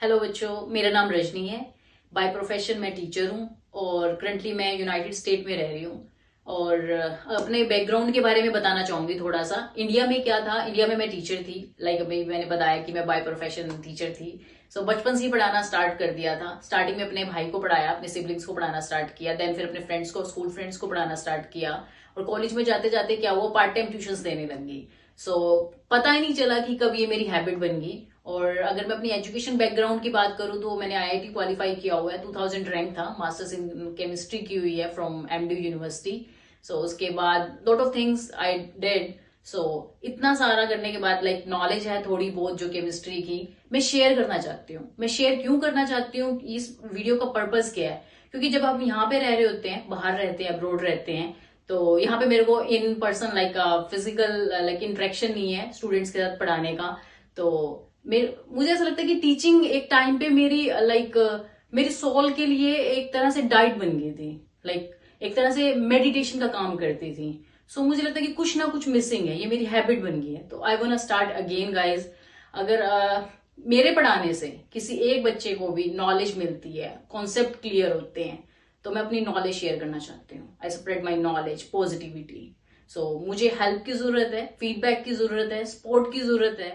Hello बच्चों मेरा नाम रजनी है। बाय प्रोफेशन मैं टीचर हूँ और करंटली मैं यूनाइटेड स्टेट में रह रही हूँ। और अपने बैकग्राउंड के बारे में बताना चाहूँगी थोड़ा सा इंडिया में क्या था? इंडिया में मैं टीचर थी। लाइक अभी मैंने बताया कि मैं बाय प्रोफेशन टीचर थी। सो so, बचपन से ही पढ़ाना स्टार्ट कर दिया था। स्टार्टिंग में अपने भाई को पढ़ाया अपने सिबलिंग्स को पढ़ाना स्टार्ट किया। देन फिर अपने फ्रेंड्स को स्कूल फ्रेंड्स को पढ़ाना स्टार्ट किया। और कॉलेज में जाते जाते क्या हुआ? पार्ट टाइम ट्यूशन देने लगी सो so, पता ही नहीं चला कि कब ये मेरी हैबिट बन गई। और अगर मैं अपनी एजुकेशन बैकग्राउंड की बात करूँ तो मैंने आईआईटी क्वालिफाई किया हुआ है। 2000 रैंक था। मास्टर्स इन केमिस्ट्री की हुई है फ्रॉम एमडी यूनिवर्सिटी सो उसके बाद lot of things I did so इतना सारा करने के बाद लाइक like, नॉलेज है थोड़ी बहुत जो केमिस्ट्री की। मैं शेयर करना चाहती हूँ। मैं शेयर क्यों करना चाहती हूँ? इस वीडियो का पर्पज क्या है? क्योंकि जब आप यहाँ पे रह रहे होते हैं बाहर रहते हैं अब्रोड रहते हैं तो यहाँ पे मेरे को in person like physical like interaction नहीं है स्टूडेंट्स के साथ पढ़ाने का। तो मुझे ऐसा लगता है कि टीचिंग एक टाइम पे मेरी लाइक like, मेरी सोल के लिए एक तरह से डाइट बन गई थी। लाइक एक तरह से मेडिटेशन का काम करती थी। सो so, मुझे लगता है कि कुछ ना कुछ मिसिंग है ये मेरी हैबिट बन गई है। तो I would start again guys अगर uh, मेरे पढ़ाने से किसी एक बच्चे को भी नॉलेज मिलती है कॉन्सेप्ट क्लियर होते हैं तो मैं अपनी नॉलेज शेयर करना चाहती हूँ. I spread my knowledge positivity so मुझे हेल्प की ज़रूरत है फीडबैक की ज़रूरत है सपोर्ट की ज़रूरत है.